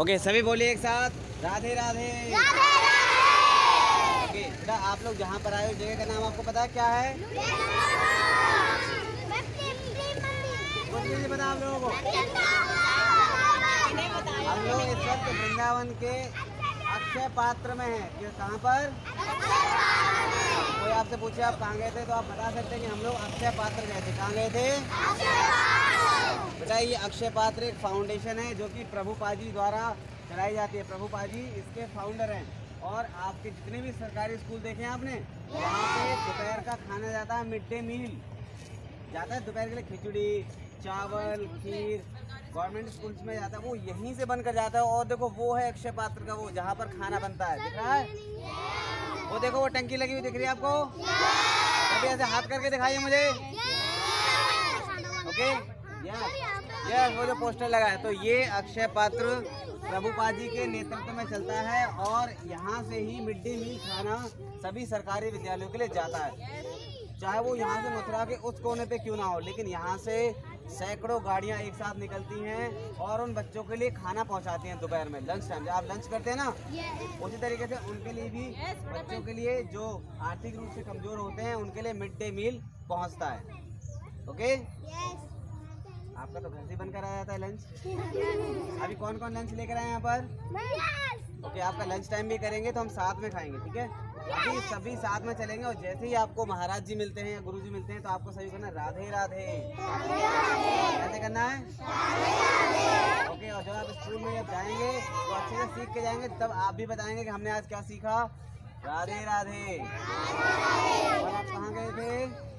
Okay सभी बोलिए एक साथ। राधे राधे। ओके बेटा आप लोग जहाँ पर आए हो जगह का नाम आपको पता है? क्या है? नहीं पता आप लोगों को। हम लोग इस वक्त वृंदावन के अक्षय पात्र में हैं। कि कहाँ पर? कोई आपसे पूछे आप कहाँ गए थे? तो आप बता सकते हैं कि हम लोग अक्षय पात्र गए थे। कहाँ गए थे? बेटा ये अक्षय पात्र एक फाउंडेशन है जो कि प्रभुपा जी द्वारा चलाई जाती है। प्रभुपा जी इसके फाउंडर हैं। और आपके जितने भी सरकारी स्कूल देखे हैं आपने वहाँ पे दोपहर का खाना जाता है मिड डे मील जाता है दोपहर के लिए खिचड़ी चावल खीर। गवर्नमेंट स्कूल्स में जाता है वो यहीं से बनकर जाता है। और देखो वो है अक्षय पात्र का वो जहाँ पर खाना बनता है। दिख रहा है? वो देखो वो टंकी लगी हुई दिख रही है आपको? अभी ऐसे हाथ करके दिखाइए मुझे। ओके यस वो जो पोस्टर लगा है तो ये अक्षय पात्र प्रभुपा जी के नेतृत्व में चलता है और यहाँ से ही मिड डे मील खाना सभी सरकारी विद्यालयों के लिए जाता है। चाहे वो यहाँ से मथुरा के उस कोने पे क्यों ना हो, लेकिन यहाँ से सैकड़ों गाड़ियाँ एक साथ निकलती हैं और उन बच्चों के लिए खाना पहुँचाती हैं दोपहर में लंच टाइम आप लंच करते हैं ना, उसी तरीके से उनके लिए भी बच्चों के लिए जो आर्थिक रूप से कमज़ोर होते हैं, उनके लिए मिड डे मील पहुँचता है। ओके आपका तो घर से बनकर आ जाता है लंच अभी कौन कौन लंच लेकर आए यहाँ पर? ओके आपका लंच टाइम भी करेंगे तो हम साथ में खाएँगे ठीक है? अभी सभी साथ में चलेंगे और जैसे ही आपको महाराज जी मिलते हैं या गुरु जी मिलते हैं तो आपको सभी करना राधे राधे। कैसे करना है? ओके और जब आप स्कूल में जब जाएँगे तो अच्छे से सीख के जाएँगे तब आप भी बताएँगे कि हमने आज क्या सीखा। राधे राधे। और आप कहाँ गए थे?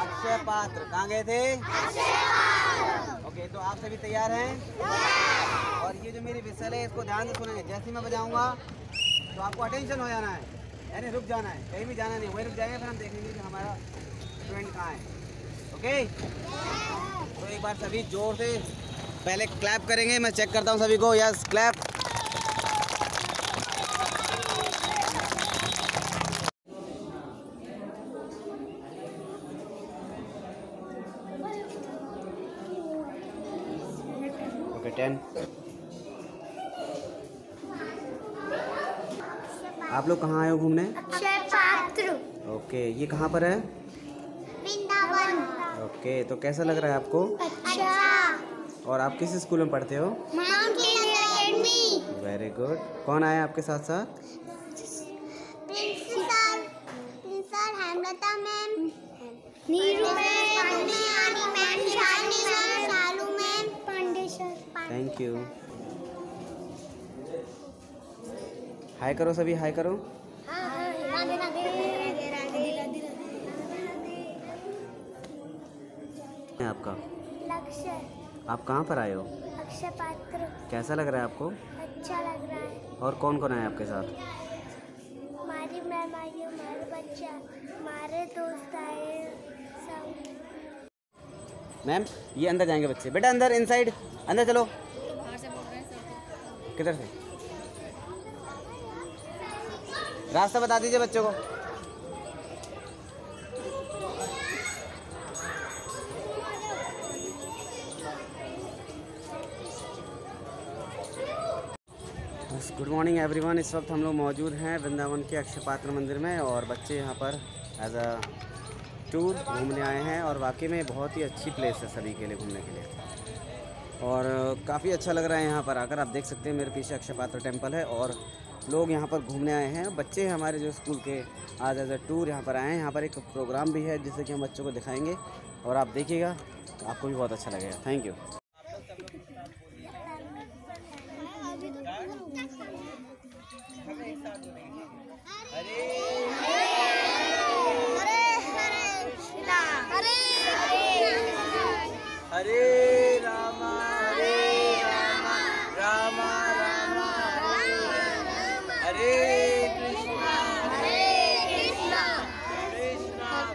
अक्षय पात्र। कहाँ गए थे? ओके तो आप सभी तैयार हैं? और ये जो मेरी विसल है, इसको ध्यान से सुनेंगे। जैसे मैं बजाऊँगा तो आपको अटेंशन हो जाना है। यानी रुक जाना है। कहीं भी जाना नहीं, वही रुक जाएँगे, फिर हम देखेंगे कि हमारा स्टूडेंट कहाँ है। ओके तो एक बार सभी ज़ोर से पहले क्लैप करेंगे। मैं चेक करता हूँ सभी को। Yes clap ten. आप लोग कहाँ आए हो घूमने? ओके ये कहाँ पर है? वृंदावन। ओके तो कैसा लग रहा है आपको? अच्छा। और आप किस स्कूल में पढ़ते हो? वेरी गुड कौन आया आपके साथ साथ? Principal principal Hemlata ma'am. Neeru ma'am. You hi करो सभी हाय करो है आपका? लक्ष्य आप कहाँ पर आए हो? अक्षय पात्र कैसा लग रहा है आपको? अच्छा लग रहा है और कौन कौन आए आपके साथ? हमारी मैम आई है हमारे बच्चा हमारे दोस्त आए सब मैम ये अंदर जाएँगे बच्चे। बेटा, अंदर इनसाइड अंदर चलो। किधर से? रास्ता बता दीजिए बच्चों को। Good morning everyone. इस वक्त हम लोग मौजूद हैं वृंदावन के अक्षय पात्र मंदिर में और बच्चे यहाँ पर एज अ टूर घूमने आए हैं और वाकई में बहुत ही अच्छी प्लेस है सभी के लिए, घूमने के लिए। और काफ़ी अच्छा लग रहा है यहाँ पर आकर। आप देख सकते हैं मेरे पीछे अक्षय पात्र टेंपल है और लोग यहाँ पर घूमने आए हैं। बच्चे हमारे जो स्कूल के आज एज अ टूर यहाँ पर आए हैं। यहाँ पर एक प्रोग्राम भी है जिससे कि हम बच्चों को दिखाएँगे और आप देखिएगा आपको भी बहुत अच्छा लगेगा। थैंक यू हरे रामा रामा रामा हरे कृष्णा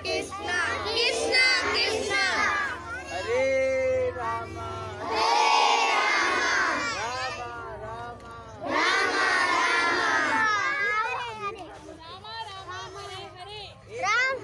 कृष्णा हरे रामा रामा रामा राम राम हरे हरे हरे राम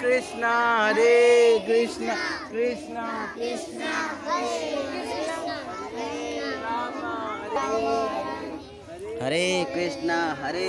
कृष्णा हरे कृष्णा कृष्णा कृष्णा हरे कृष्णा हरे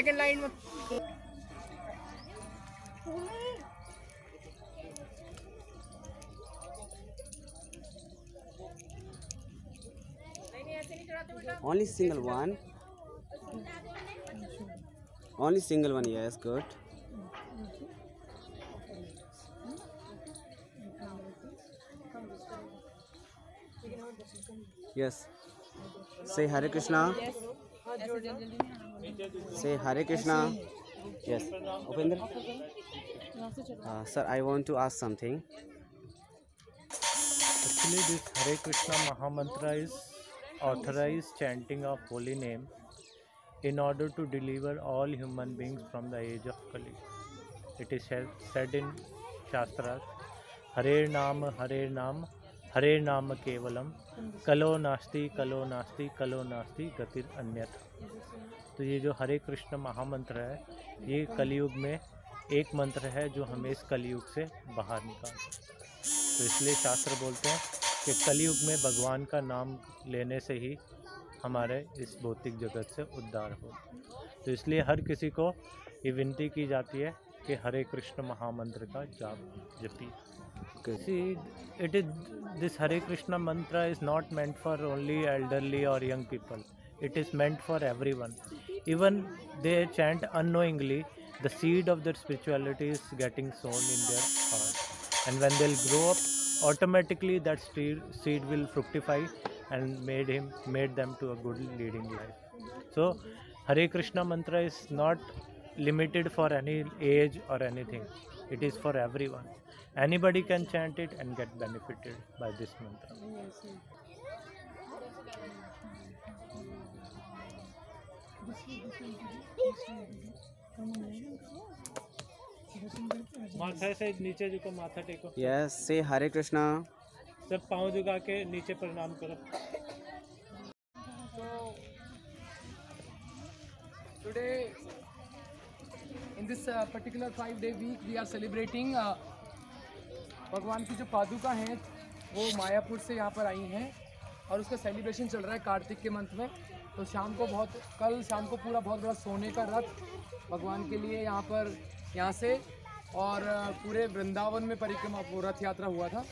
सेकंड लाइन में Only single one. Only single one, yes, good. Yes. Say Hare Krishna. Say Hare Krishna. Yes. Upendra. Uh, sir, I want to ask something. Actually, this Hare Krishna Mahamantra is authorized chanting of holy name in order to deliver all human beings from the age of Kali. It is said in Shastras, Hare Nam, Hare Nam, Hare नाम Kevalam, कलो Nasti, कलो Nasti, कलो Nasti, गतिर Anyatha. तो ये जो हरे कृष्ण महामंत्र है ये कलयुग में एक मंत्र है जो हमें इस कलयुग से बाहर निकालता है। तो इसलिए शास्त्र बोलते हैं कि कलयुग में भगवान का नाम लेने से ही हमारे इस भौतिक जगत से उद्धार हो। तो इसलिए हर किसी को ये विनती की जाती है कि हरे कृष्ण महामंत्र का जाप जपिए। See, it is this Hare Krishna mantra is not meant for only elderly or young people. It is meant for everyone. Even they chant unknowingly, the seed of their spirituality is getting sown in their heart. And when they'll grow up, automatically that seed will fructify and made him made them to a good leading life. So Hare Krishna mantra is not limited for any age or anything. It is for everyone. anybody can chant it and get benefited by this mantra. माथा से नीचे जी को माथा टेको। Yes से हरे कृष्णा सब पाँव झुका के नीचे प्रणाम करो। तो today in this particular five day week we are celebrating भगवान की जो पादुका हैं, वो मायापुर से यहाँ पर आई हैं और उसका सेलिब्रेशन चल रहा है कार्तिक के मंथ में। तो शाम को बहुत, कल शाम को पूरा बहुत बड़ा सोने का रथ भगवान के लिए यहाँ पर, यहाँ से और पूरे वृंदावन में परिक्रमा, वो रथ यात्रा हुआ था।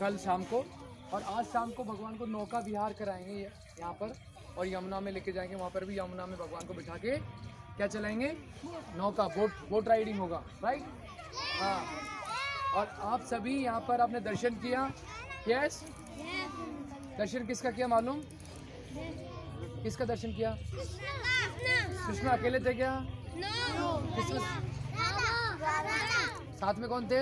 कल शाम को और आज शाम को भगवान को नौका विहार कराएँगे यहाँ पर और यमुना में लेके जाएँगे। वहाँ पर भी यमुना में भगवान को बिठा के क्या चलाएँगे? नौका, बोट बोट राइडिंग होगा राइट हाँ। और आप सभी यहाँ पर आपने दर्शन किया? यस दर्शन किसका किया मालूम? किसका दर्शन किया? कृष्ण अकेले थे क्या? साथ में कौन थे?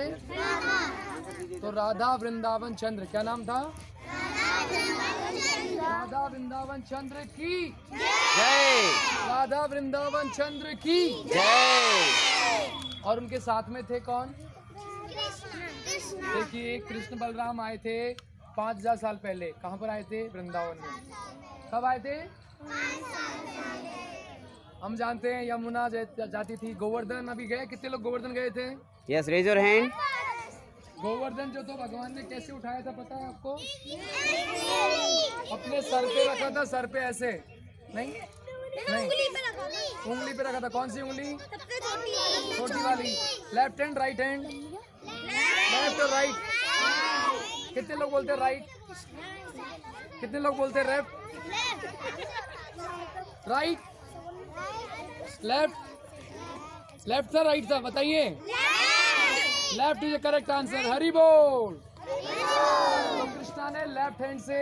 तो राधा वृंदावन चंद्र। क्या नाम था? राधा वृंदावन चंद्र की। जय। राधा वृंदावन चंद्र की। जय। और उनके साथ में थे कौन? देखिए कृष्ण बलराम आए थे पाँच हज़ार साल पहले। कहाँ पर आए थे? वृंदावन में। कब आए थे? हम जानते हैं यमुना जाती थी। गोवर्धन अभी गए? कितने लोग गोवर्धन गए थे? Yes, raise your hand. Govardhan जो तो भगवान ने कैसे उठाया था पता है आपको? अपने सर पे रखा था सर पे ऐसे। नहीं? नहीं। उंगली पे रखा था। कौन सी उंगली? छोटी वाली। Left hand right hand left और राइट कितने लोग बोलते हैं राइट कितने लोग बोलते हैं लेफ़्ट राइट लेफ़्ट लेफ़्ट था राइट था, बताइए। Left is correct answer Hari बोल। तो कृष्णा ने लेफ़्ट हैंड से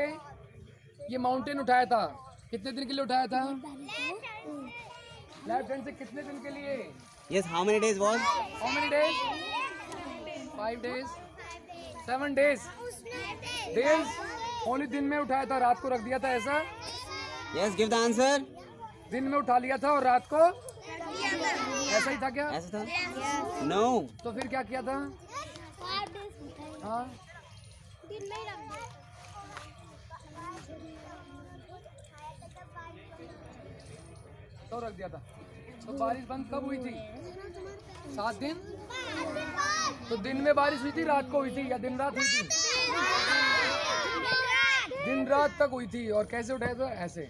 ये माउंटेन उठाया था। कितने दिन के लिए उठाया था? लेफ़्ट हैंड से कितने दिन के लिए? Yes, how many days was? How many days five days seven days days only दिन में उठाया था रात को रख दिया था ऐसा? Yes, give the answer. दिन में उठा लिया था और रात को? ऐसा ही था क्या? ऐसा था? No. तो फिर क्या किया था? हाँ? तो रख दिया था। तो बारिश बंद कब हुई थी? सात दिन? तो दिन में बारिश हुई थी, रात को हुई थी या दिन रात हुई थी? दिन रात तक हुई थी और कैसे उठाए थे? ऐसे।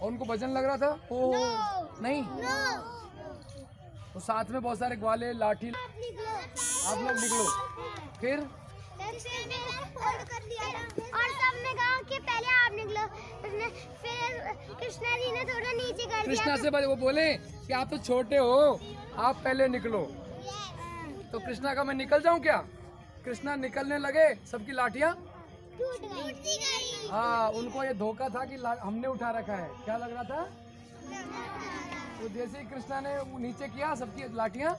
और उनको वज़न लग रहा था? ओ नहीं? तो साथ में बहुत सारे ग्वाले, लाठी आप लोग निकलो। फिर? और सबने कहा कि पहले आप निकलो। फिर कृष्णा जी ने थोड़ा नीचे कर दिया। कृष्णा से वो बोले कि आप तो छोटे हो आप पहले निकलो। तो कृष्णा का मैं निकल जाऊँ क्या? कृष्णा निकलने लगे सबकी लाठिया? हाँ उनको ये धोखा था कि हमने उठा रखा है। क्या लग रहा था? तो जैसे ही कृष्णा ने वो नीचे किया सबकी लाठियाँ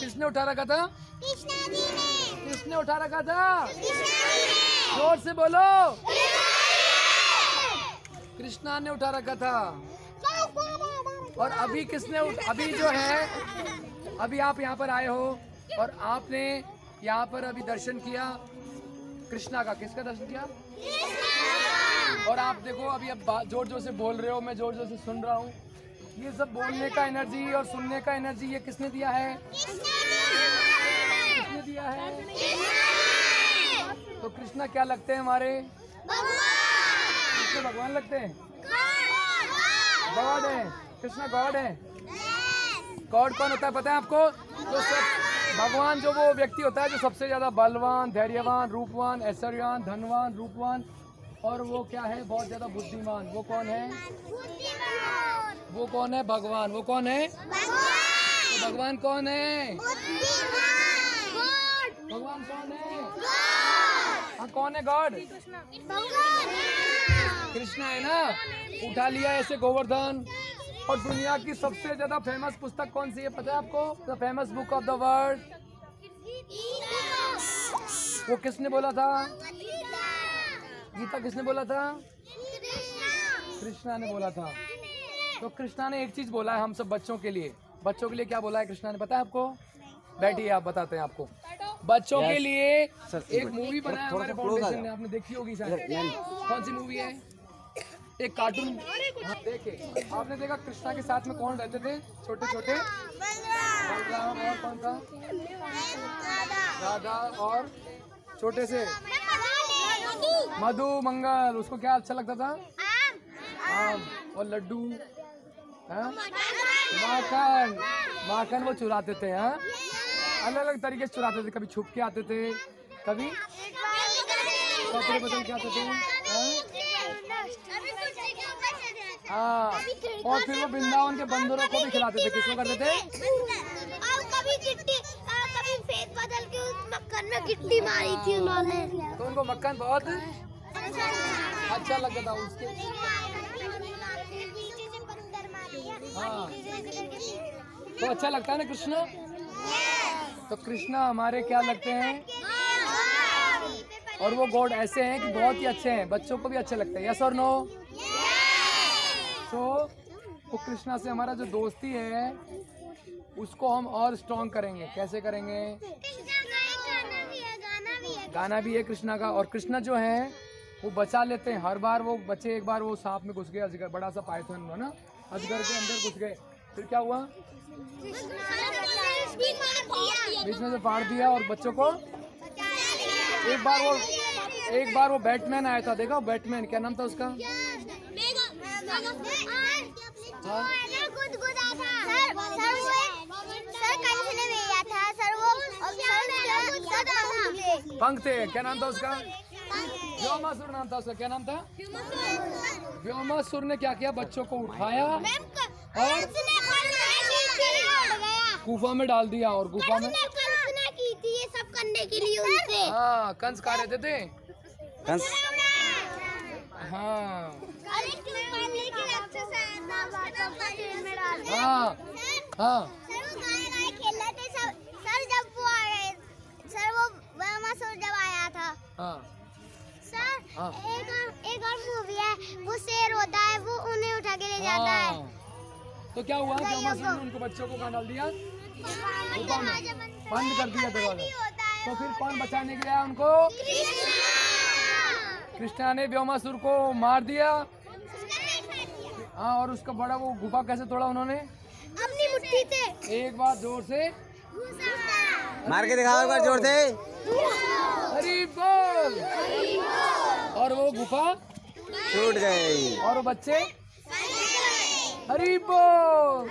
किसने उठा रखा था? कृष्णा जी ने। किसने उठा रखा था? ज़ोर से बोलो। कृष्णा ने। उठा रखा था। और अभी किसने उठ, अभी जो है अभी आप यहाँ पर आए हो और आपने यहाँ पर अभी दर्शन किया। कृष्णा का किसका दर्शन किया? और आप देखो अभी अब ज़ोर ज़ोर से बोल रहे हो मैं ज़ोर ज़ोर से सुन रहा हूँ। ये सब बोलने का एनर्जी और सुनने का एनर्जी ये किसने दिया है? किसने दिया है? तो कृष्णा, क्या लगते हैं हमारे? कृष्ण, भगवान लगते हैं? गॉड है। कृष्णा, गॉड है? गॉड कौन होता है पता है आपको? जो सब भगवान जो वो व्यक्ति होता है जो सबसे ज़्यादा बलवान, धैर्यवान, रूपवान, ऐश्वर्यवान, धनवान, रूपवान और वो क्या है? बहुत ज़्यादा बुद्धिमान। वो कौन है? वो कौन है? भगवान। वो कौन है? तो भगवान कौन है? भगवान कौन है? हाँ कौन है गॉड? कृष्णा है ना? उठा लिया ऐसे गोवर्धन। और दुनिया की सबसे ज़्यादा फ़ेमस पुस्तक कौन सी है पता है आपको? The famous book of the world वो किसने बोला था? गीता किसने बोला था? कृष्णा ने बोला था। तो कृष्णा ने एक चीज़ बोला है हम सब बच्चों के लिए। बच्चों के लिए क्या बोला है कृष्णा ने? पता है आपको? बैठिए आप बताते हैं आपको। बच्चों के लिए एक मूवी बनाया हमारे फाउंडेशन ने आपने देखी होगी शायद। कौन सी मूवी है? एक कार्टून देखे आपने देखा कृष्णा के साथ में कौन रहते थे? छोटे छोटे बलराम और कौन था? राधा और छोटे से। मधु, मंगल, उसको क्या अच्छा लगता था? आम। और लड्डू? माखन। माखन वो चुराते थे हाँ? अलग अलग तरीके से चुराते थे, कभी छुप के आते थे, कभी? कपड़े बदल के आते थे? हाँ। और फिर वो वृंदावन के बंदरों को भी खिलाते थे, किसको करते थे और कभी गिट्टी और कभी फेस बदल के उस मक्खन में गिट्टी मारी थी उन्होंने। तो उनको मक्खन? बहुत? अच्छा लगता था उसके। हाँ। तो अच्छा लगता है ना कृष्णा? तो कृष्णा, हमारे क्या लगते हैं? और वो गॉड ऐसे हैं कि बहुत ही अच्छे हैं। बच्चों को भी अच्छे लगते हैं। यस और नो तो वो कृष्णा से हमारा जो दोस्ती है, उसको हम और स्ट्रॉन्ग करेंगे। कैसे करेंगे? गाना भी है है कृष्णा का और कृष्णा जो है वो बचा लेते हैं। हर बार वो बच्चे एक बार वो सांप में घुस गए अजगर बड़ा सा पाइथन है ना अजगर के अंदर घुस गए। फिर क्या हुआ? बीच में से फाड़ दिया और बच्चों को एक बार वो एक बार वो बैटमैन आया था देखा? बैटमैन क्या नाम था उसका? हाँ पंख थे क्या नाम था उसका? व्योमासुर नाम था उसका क्या नाम था? व्योमासुर ने क्या किया? बच्चों को उठाया और गुफा में डाल दिया और गुफा में की थी ये सब करने के लिए उनसे। हाँ कंस खा रहे थे कंस? हाँ। अरे क्यों? तो क्या हुआ? व्योमासुर ने उनको बच्चों को कहाँ डाल दिया? बंद कर दिया दरवाज़ा। तो फिर कौन बचाने के लिए आया उनको? कृष्णा ने व्योमासुर को मार दिया। हाँ और उसका बड़ा वो गुफा कैसे तोड़ा उन्होंने? अपनी मुट्ठी से। एक बार ज़ोर से। मार के दिखाओ एक बार ज़ोर से। हरी बोल। और वो गुफा छूट गई। और वो बच्चे? हरी बोल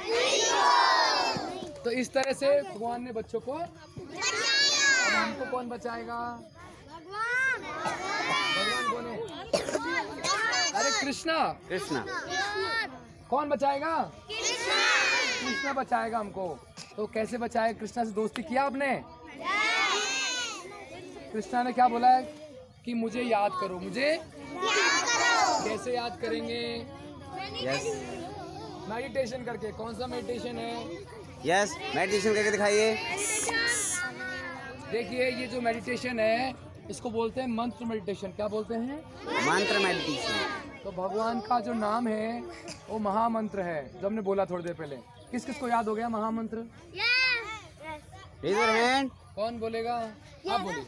तो इस तरह से भगवान ने बच्चों को हमको कौन बचाएगा? भगवान कौन है अरे कृष्णा। कृष्णा। कौन बचाएगा? कृष्णा बचाएगा हमको। तो कैसे बचाएगा कृष्णा से दोस्ती किया आपने? कृष्णा ने क्या बोला है? कि मुझे याद करो मुझे याद करो। कैसे याद करेंगे? यस मेडिटेशन करके कौन सा मेडिटेशन है? यस मेडिटेशन करके दिखाइए। देखिए ये जो मेडिटेशन है इसको बोलते हैं मंत्र मेडिटेशन क्या बोलते हैं? मंत्र मेडिटेशन तो भगवान का जो नाम है वो महामंत्र है। जो हमने बोला थोड़ी देर पहले। किस किस को याद हो गया महामंत्र? कौन बोलेगा? आप बोलिए।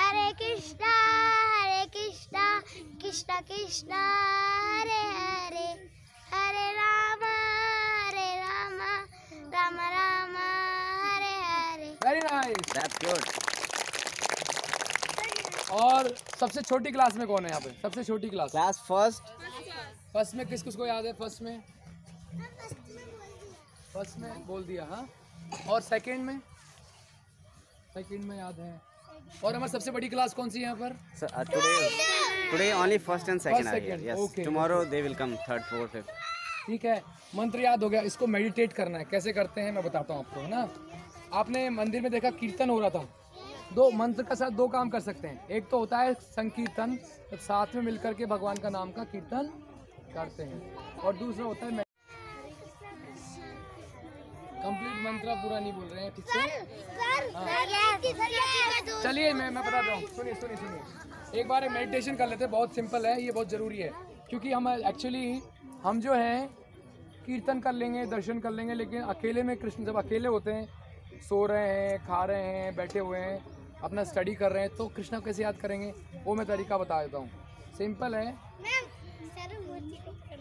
हरे कृष्णा हरे कृष्णा कृष्णा कृष्णा हरे हरे हरे। हरे राम। राम राम हरे हरे। वेरी नाइस दैट्स गुड और सबसे छोटी क्लास में कौन है यहाँ पे? सबसे छोटी क्लास क्लास फ़र्स्ट फ़र्स्ट में किस किस को याद है? फ़र्स्ट में? फ़र्स्ट में बोल दिया हाँ? और सेकंड में? सेकंड में याद है। और हमारी सबसे बड़ी क्लास कौन सी है यहाँ पर? Today today only first and second are yes tomorrow they will come third fourth fifth ठीक है मंत्र याद हो गया इसको मेडिटेट करना है। कैसे करते हैं मैं बताता हूँ आपको है ना? आपने मंदिर में देखा कीर्तन हो रहा था। दो मंत्र का साथ दो काम कर सकते हैं। एक तो होता है संकीर्तन जब साथ में मिलकर के भगवान का नाम का कीर्तन करते हैं। और दूसरा होता है कंप्लीट मंत्र पूरा नहीं बोल रहे हैं ठीक से? चलिए मैं मैं बताता हूँ। सुनिए सुनिए सुनिए। एक बार मेडिटेशन कर लेते हैं बहुत सिंपल है ये बहुत ज़रूरी है। क्योंकि हम एक्चुअली हम जो हैं कीर्तन कर लेंगे दर्शन कर लेंगे लेकिन अकेले में कृष्ण जब अकेले होते हैं सो रहे हैं खा रहे हैं बैठे हुए हैं अपना स्टडी कर रहे हैं तो कृष्णा कैसे याद करेंगे? वो मैं तरीका बता देता हूँ। सिंपल है।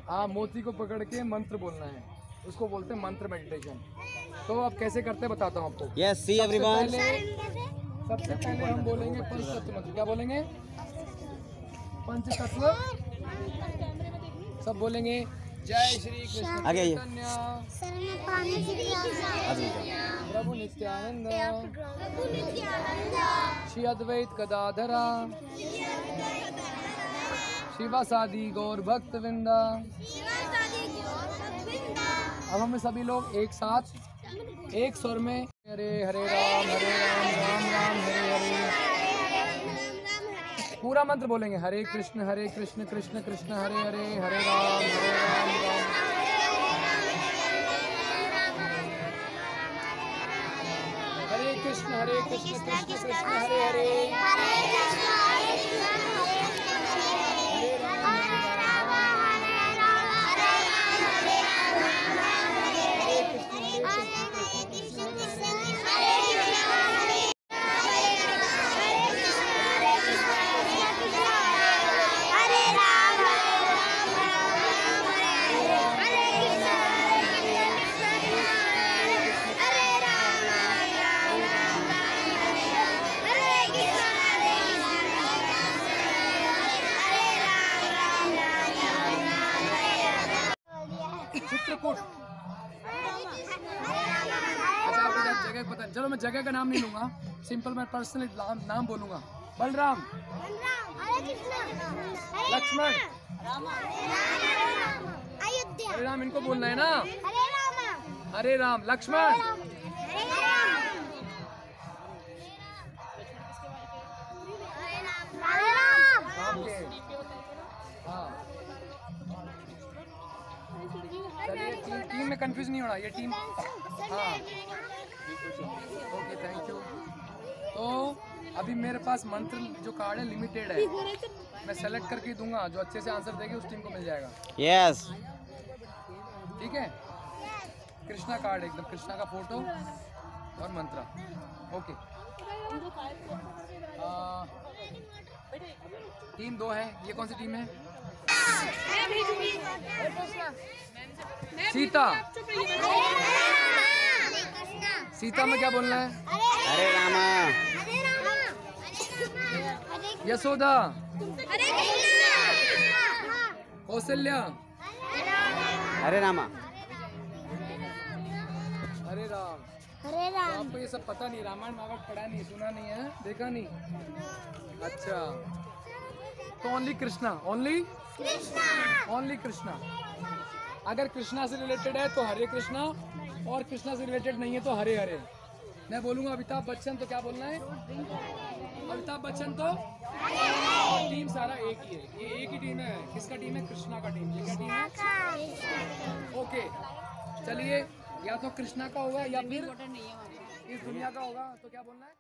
हाँ मोती को पकड़ के मंत्र बोलना है। उसको बोलते हैं मंत्र मेडिटेशन तो आप कैसे करते हैं बताता हूँ आपको। यस सी सबसे एवरीवन पहले सबसे पहले हम बोलेंगे पंचतत्व मंत्र। क्या बोलेंगे? पंचतत्व। सब बोलेंगे जय श्री कृष्ण आगे आइए। प्रभु नित्यानंद। प्रभु नित्यानंद। श्री अद्वैत गदाधरा। शिवासादि गौर भक्त वृंदा अब हम सभी लोग एक साथ एक स्वर में हरे हरे राम हरे राम राम राम हरे हरे। पूरा मंत्र बोलेंगे हरे कृष्ण हरे कृष्ण कृष्ण कृष्ण हरे हरे हरे राम हरे राम हरे कृष्ण हरे कृष्ण कृष्ण कृष्ण हरे हरे जगह का नाम नहीं लूँगा। सिंपल मैं पर्सनल नाम, बोलूँगा। बलराम। लक्ष्मण। हरे राम इनको बोलना है ना? हरे राम। लक्ष्मण। हाँ टीम टीम में कंफ्यूज नहीं होना ये टीम हाँ। ओके थैंक यू तो अभी मेरे पास मंत्र जो कार्ड है लिमिटेड है। मैं सेलेक्ट करके दूँगा जो अच्छे से आंसर देगी उस टीम को मिल जाएगा। यस ठीक है? कृष्णा कार्ड एकदम कृष्णा का फ़ोटो और मंत्र। ओके आ, टीम दो है ये कौन सी टीम है? सीता। सीता में क्या बोलना है? हरे रामा। यशोदा। कौशल्या। हरे रामा। हरे राम। हरे तो राम आपको ये सब पता नहीं रामायण महाभारत पढ़ा नहीं सुना नहीं है देखा नहीं? अच्छा। तो only Krishna. Only only Krishna. अगर कृष्णा से रिलेटेड है तो हरे कृष्णा। और कृष्णा से रिलेटेड नहीं है तो हरे हरे। मैं बोलूँगा अमिताभ बच्चन तो क्या बोलना है? अमिताभ बच्चन तो टीम सारा एक ही है। ये एक ही टीम है। किसका टीम है? कृष्णा का टीम क्या टीम है? ओके चलिए, या तो कृष्णा का होगा या फिर इस दुनिया का होगा तो क्या बोलना है?